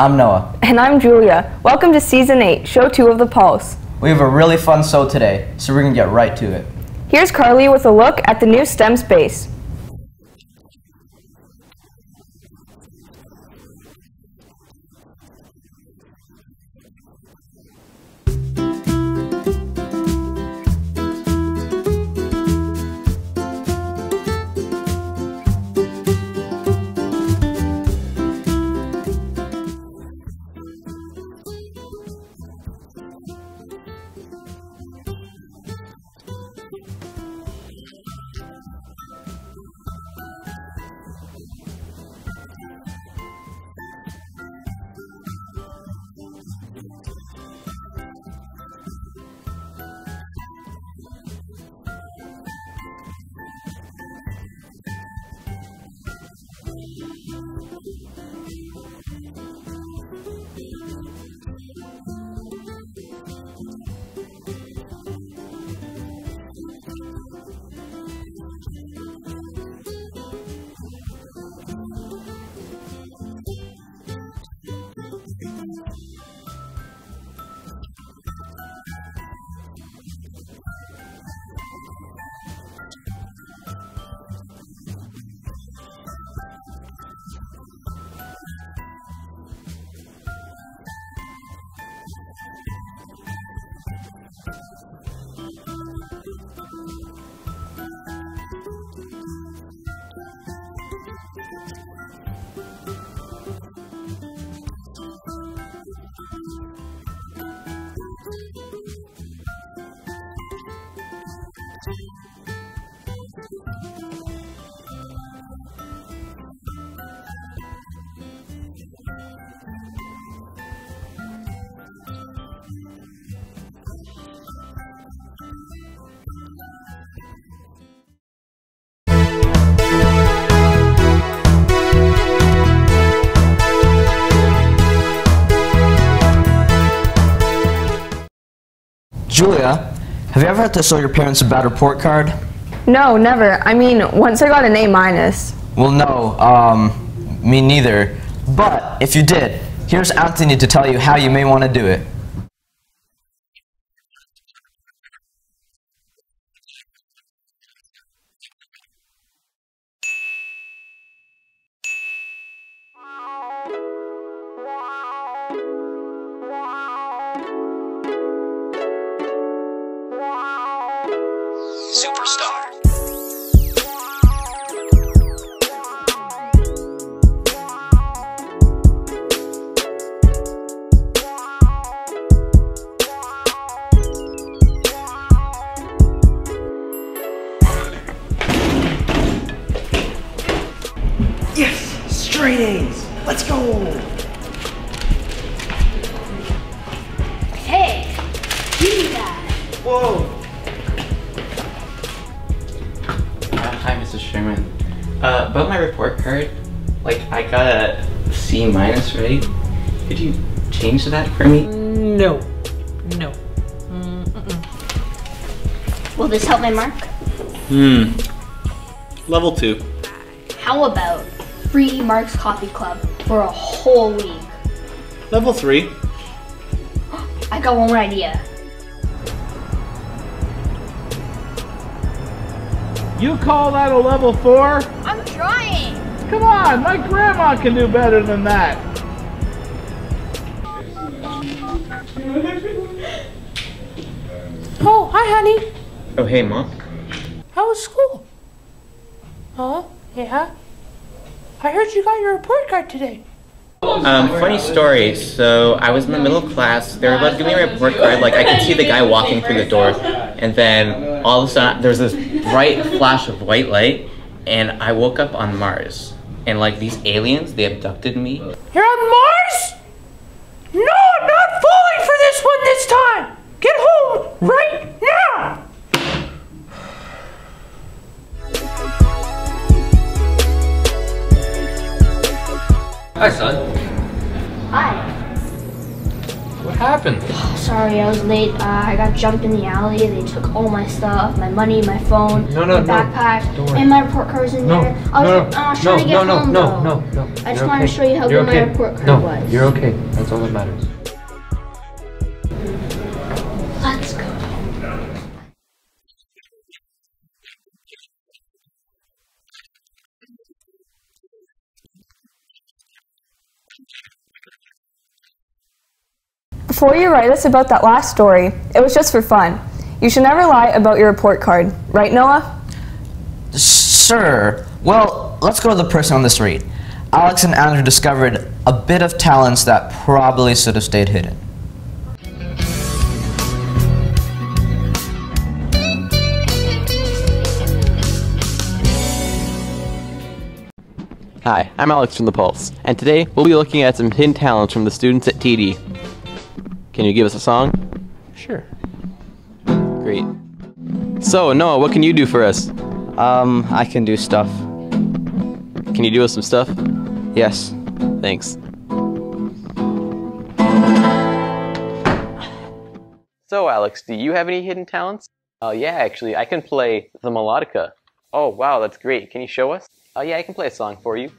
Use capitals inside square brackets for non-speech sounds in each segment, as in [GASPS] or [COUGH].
I'm Noah. And I'm Julia. Welcome to Season 8, Show 2 of The Pulse. We have a really fun show today, so we're going to get right to it. Here's Carly with a look at the new STEM space. Julia, have you ever had to show your parents a bad report card? No, never. I mean, once I got an A minus. Well, no, um, me neither. But if you did, here's Anthony to tell you how you may want to do it. For me? No. No. Will this help my mark? Hmm. Level two. How about free Mark's Coffee Club for a whole week? Level three. [GASPS] I got one more idea. You call that a level four? I'm trying. Come on, my grandma can do better than that. Hi, honey. Oh, hey, mom. How was school? Huh? Yeah? I heard you got your report card today. Um, funny story. So I was in the middle of class. They were about to give me a report card. Like I could see the guy walking through the door, and then all of a sudden there was this bright flash of white light, and I woke up on Mars. And like these aliens, they abducted me. You're on Mars? No, I'm not falling for this one this time. Get home right now. Hi, son. Hi. What happened? Sorry, I was late. Uh, I got jumped in the alley. They took all my stuff, my money, my phone, No, no, my backpack, Don't and my report card was in No, there. I was, no, I was no, trying to get no, no, home no, though. no, no. I just You're wanted to show you how You're good my okay. report card no, was. you're okay. That's all that matters. Before you write us about that last story, it was just for fun. You should never lie about your report card, right, Noah? Sir, well, let's go to the person on the street. Alex and Andrew discovered a bit of talents that probably should have stayed hidden. Hi, I'm Alex from The Pulse, and today we'll be looking at some hidden talents from the students at TD. Can you give us a song? Sure. Great. So, Noah, what can you do for us? Um, I can do stuff. Can you do us some stuff? Yes. Thanks. So, Alex, do you have any hidden talents? Oh, yeah, actually, I can play the melodica. Oh, wow, that's great. Can you show us? Oh, yeah, I can play a song for you.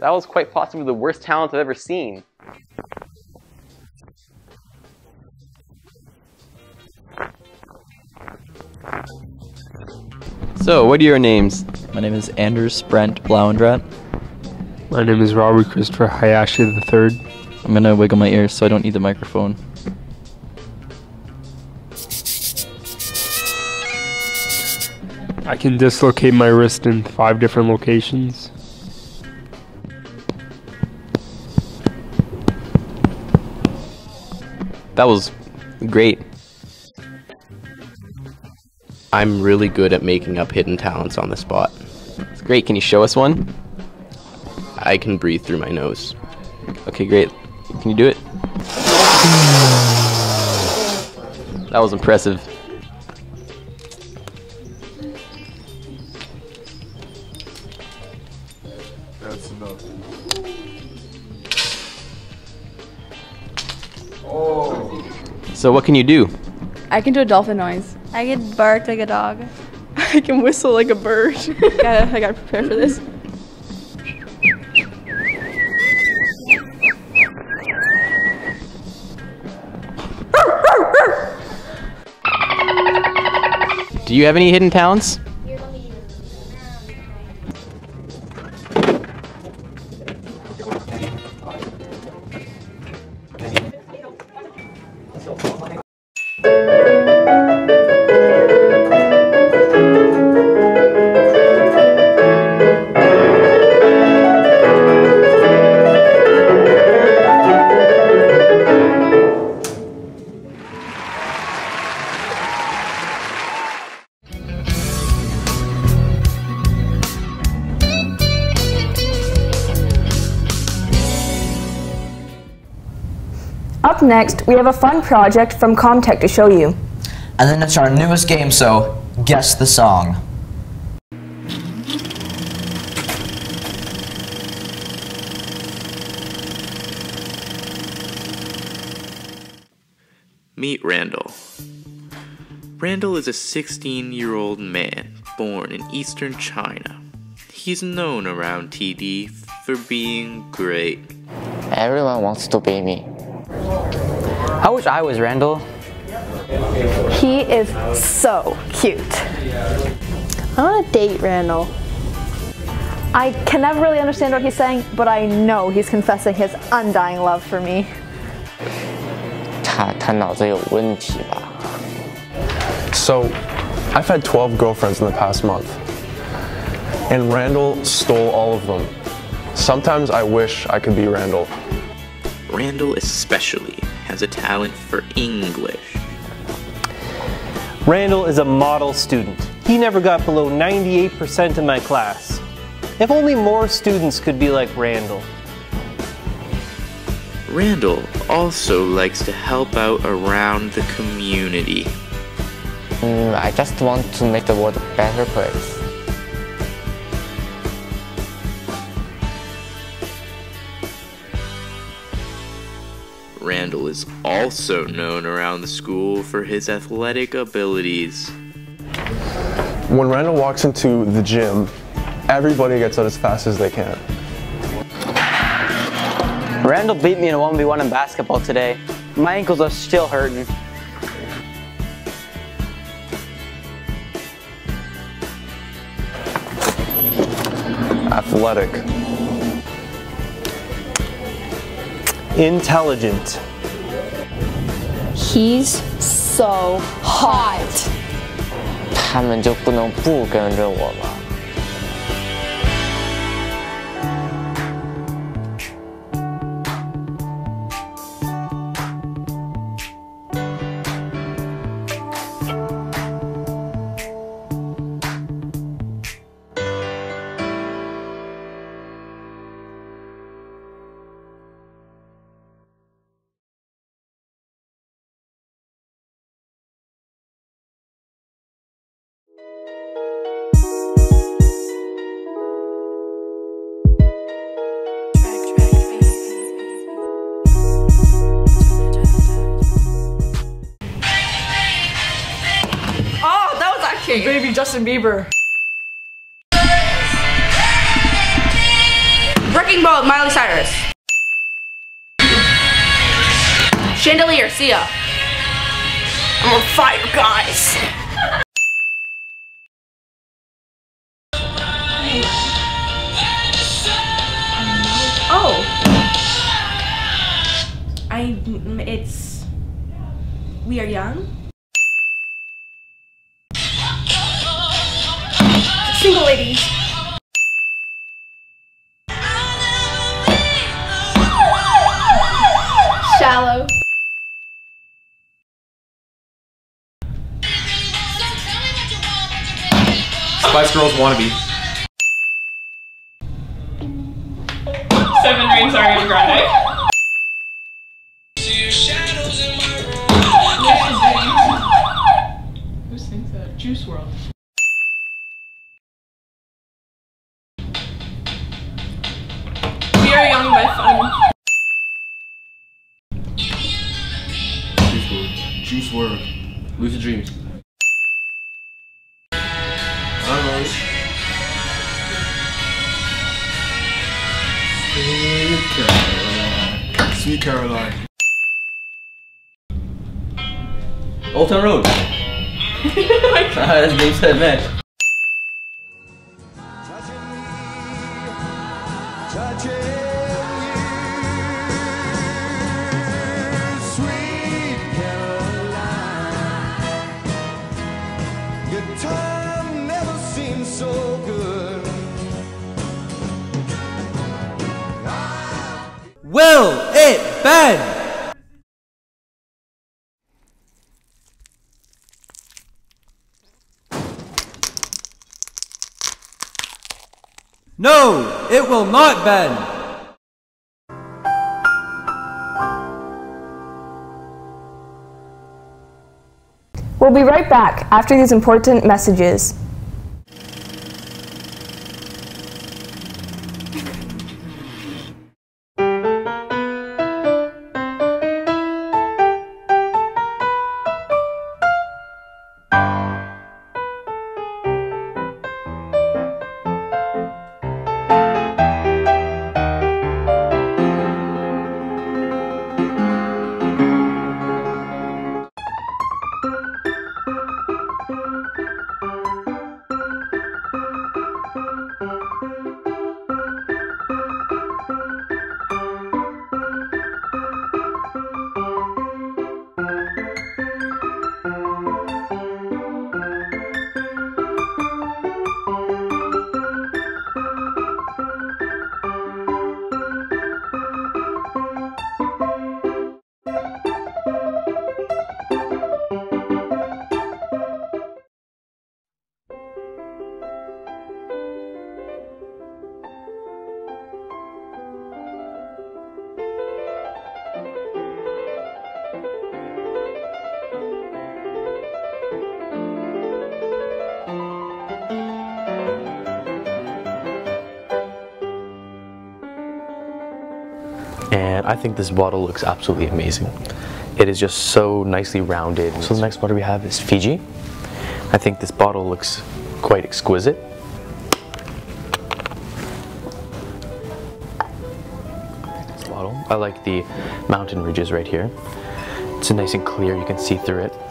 That was quite possibly the worst talent I've ever seen. So, what are your names? My name is Anders Brent Blauendrat. My name is Robert Christopher Hayashi III. I'm gonna wiggle my ears so I don't need the microphone. I can dislocate my wrist in five different locations. That was great. I'm really good at making up hidden talents on the spot. It's great. Can you show us one? I can breathe through my nose. Okay, great. Can you do it? That was impressive. So, what can you do? I can do a dolphin noise. I can bark like a dog. [LAUGHS] I can whistle like a bird. [LAUGHS] gotta, I gotta prepare for this. Do you have any hidden talents? Up next, we have a fun project from Comtech to show you. And then it's our newest game, so guess the song. Meet Randall. Randall is a 16 year old man born in eastern China. He's known around TD for being great. Everyone wants to be me. I wish I was Randall. He is so cute. I want to date Randall. I can never really understand what he's saying, but I know he's confessing his undying love for me. 他他脑子有问题吧？ So, I've had 12 girlfriends in the past month. And Randall stole all of them. Sometimes I wish I could be Randall. Randall, especially, has a talent for English. Randall is a model student. He never got below 98% in my class. If only more students could be like Randall. Randall also likes to help out around the community. Mm, I just want to make the world a better place. Randall is also known around the school for his athletic abilities. When Randall walks into the gym, everybody gets out as fast as they can. Randall beat me in a 1v1 in basketball today. My ankles are still hurting. Athletic. Intelligent. He's so hot. 他们就不能不跟着我吗？ Justin Bieber. Wrecking Ball Miley Cyrus. Chandelier, Sia. I'm on fire, guys. Oh. I. It's. We are young. Single ladies. Shallow. Spice Girls wannabe. Seven Rings Ariana Grande. Old Town Road. [LAUGHS] Ah, that's Dave said man. Sweet Caroline, your time never seemed so good. Will it bend? No, it will not bend. We'll be right back after these important messages. Think this bottle looks absolutely amazing. It is just so nicely rounded. So the next bottle we have is Fiji. I think this bottle looks quite exquisite. Bottle. I like the mountain ridges right here. It's nice and clear, you can see through it.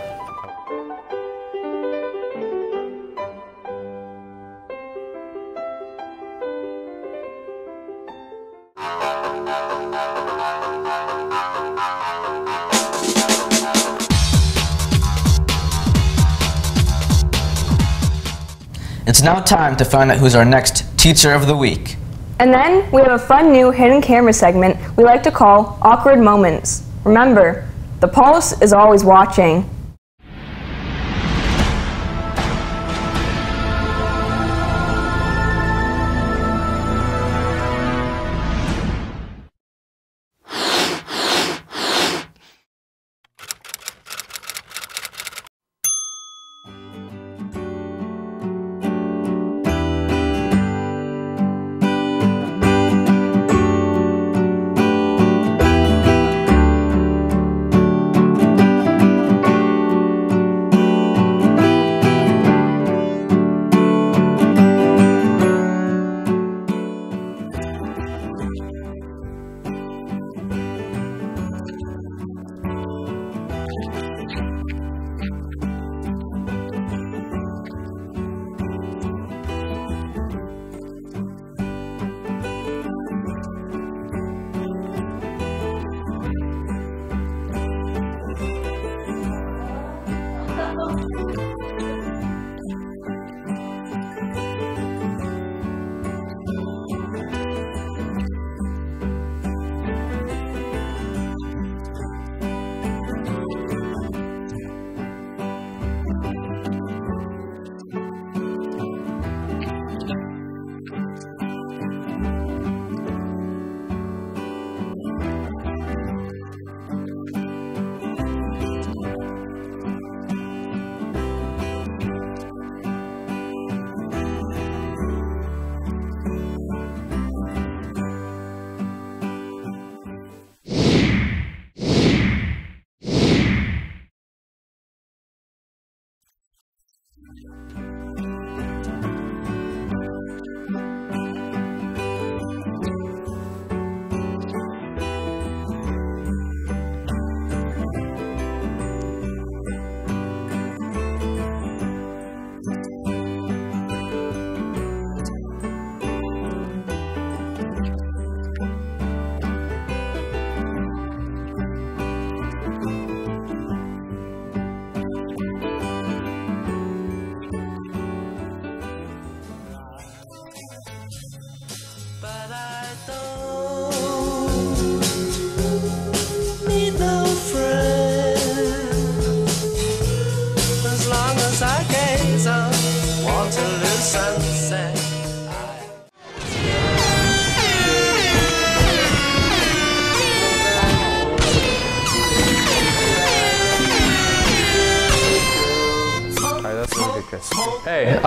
It's now time to find out who's our next Teacher of the Week. And then we have a fun new hidden camera segment we like to call Awkward Moments. Remember, the pulse is always watching.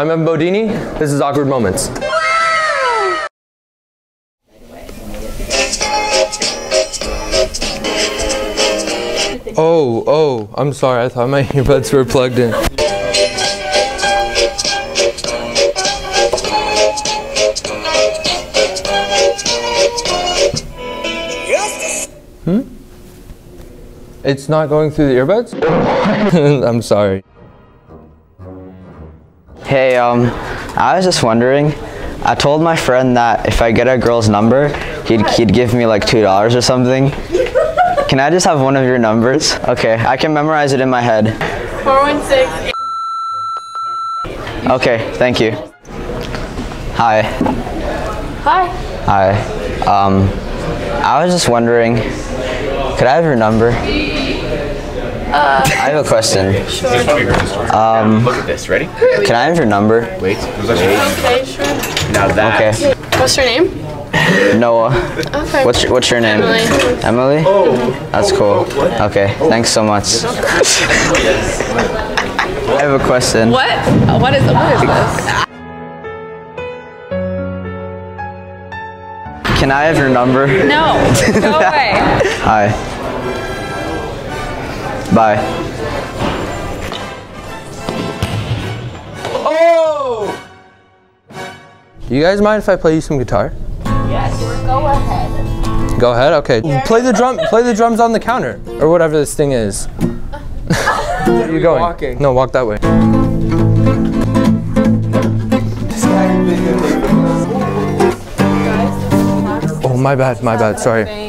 I'm Evan Bodini. This is Awkward Moments. Oh, oh, I'm sorry. I thought my [LAUGHS] earbuds were plugged in. Hmm? It's not going through the earbuds? [LAUGHS] I'm sorry. Hey, um, I was just wondering. I told my friend that if I get a girl's number, he'd, he'd give me like $2 or something. Can I just have one of your numbers? Okay, I can memorize it in my head. 416. Okay, thank you. Hi. Hi. Hi. Um, I was just wondering, could I have your number? Uh, I have a question. Sure. Um, Look at this. Ready? can I have your number? Wait. Okay, sure. Now that. Okay. What's your name? Noah. Okay. What's your, what's your name? Emily. Emily? Oh. That's cool. Okay, thanks so much. I have a question. What? What is what is this? Can I have your number? No. [LAUGHS] Go away. Hi. Bye. Oh! Do you guys mind if I play you some guitar? Yes. Go ahead. Go ahead. Okay. Play the drum. Play the drums on the counter or whatever this thing is. Where are you going? Walking. No, walk that way. Oh, my bad. My bad. Sorry.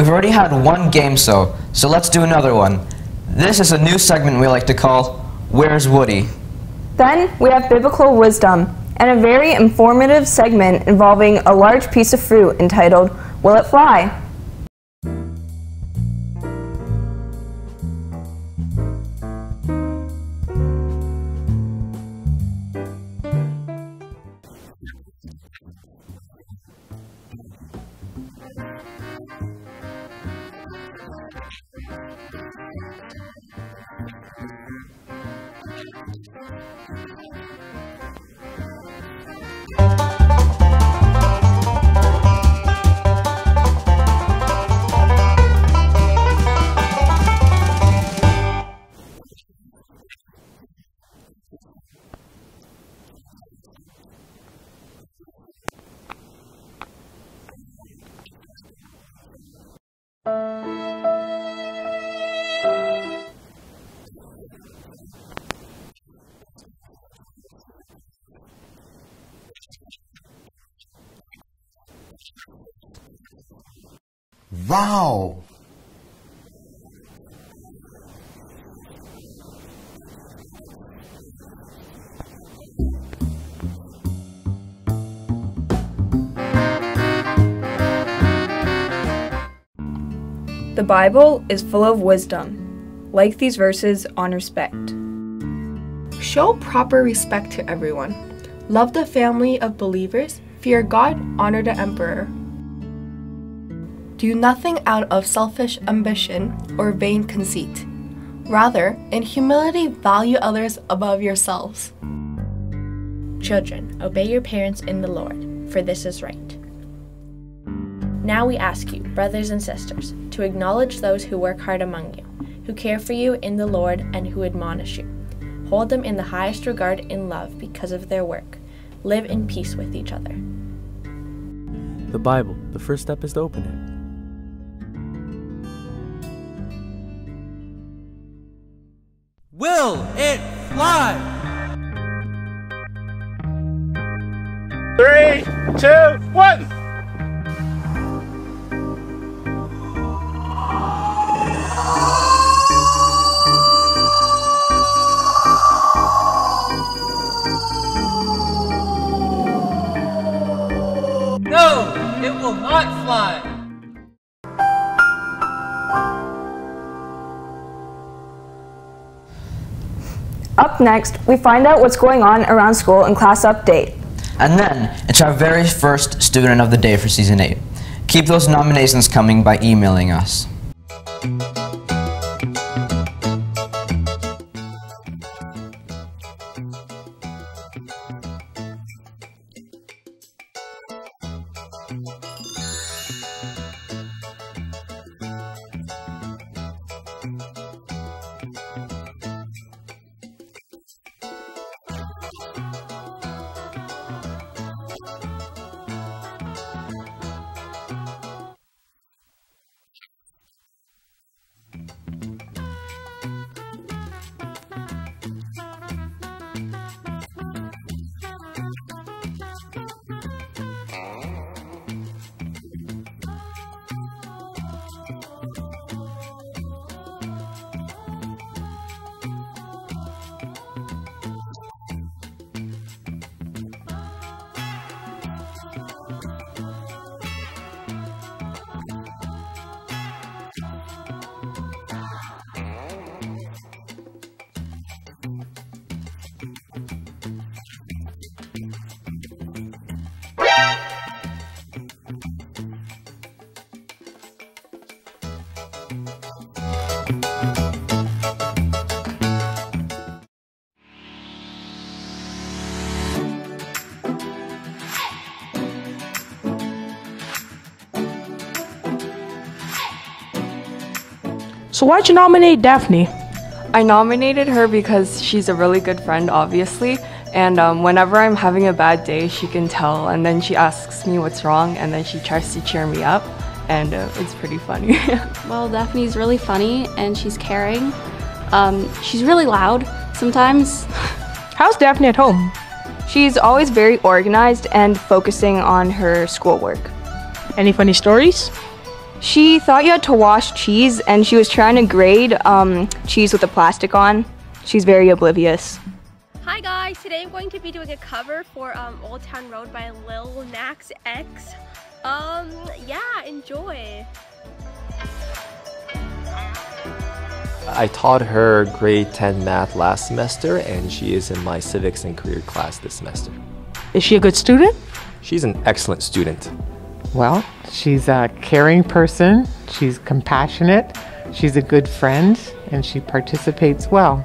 We've already had one game so, so let's do another one. This is a new segment we like to call Where's Woody? Then we have biblical wisdom and a very informative segment involving a large piece of fruit entitled Will It Fly? Wow! The Bible is full of wisdom. Like these verses on respect. Show proper respect to everyone. Love the family of believers. Fear God, honor the emperor. Do nothing out of selfish ambition or vain conceit. Rather, in humility, value others above yourselves. Children, obey your parents in the Lord, for this is right. Now we ask you, brothers and sisters, to acknowledge those who work hard among you, who care for you in the Lord, and who admonish you. Hold them in the highest regard in love because of their work. Live in peace with each other. The Bible, the first step is to open it. Will it fly? Three, two, one. No, it will not fly. Up next, we find out what's going on around school in class update. And then, it's our very first student of the day for season 8. Keep those nominations coming by emailing us. So why'd you nominate Daphne? I nominated her because she's a really good friend, obviously. And um, whenever I'm having a bad day, she can tell. And then she asks me what's wrong, and then she tries to cheer me up. And uh, it's pretty funny. [LAUGHS] Well, Daphne's really funny and she's caring. Um, she's really loud sometimes. [LAUGHS] How's Daphne at home? She's always very organized and focusing on her schoolwork. Any funny stories? She thought you had to wash cheese, and she was trying to grade um, cheese with the plastic on. She's very oblivious. Hi guys, today I'm going to be doing a cover for um, Old Town Road by Lil Nas X. Um, yeah, enjoy. I taught her grade 10 math last semester, and she is in my civics and career class this semester. Is she a good student? She's an excellent student. Well, she's a caring person, she's compassionate, she's a good friend, and she participates well.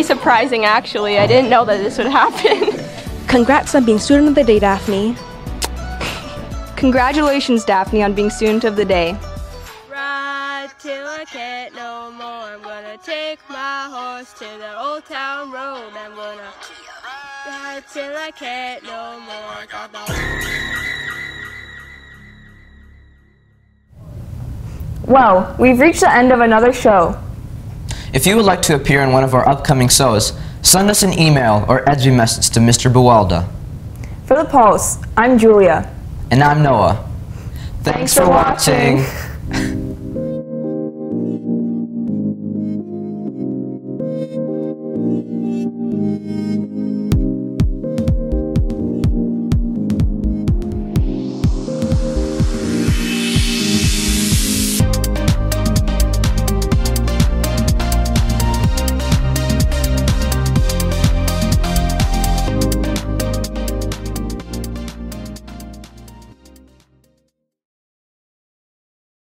Very surprising actually. I didn't know that this would happen. [LAUGHS] Congrats on being student of the day, Daphne. Congratulations, Daphne, on being student of the day. Ride till I can't no more. I'm gonna take my horse to the old town road. I'm gonna ride till I can't no more. Well, we've reached the end of another show. If you would like to appear in one of our upcoming shows, send us an email or edgy message to Mr. Buwalda. For the Pulse, I'm Julia. And I'm Noah. Thanks, for for watching.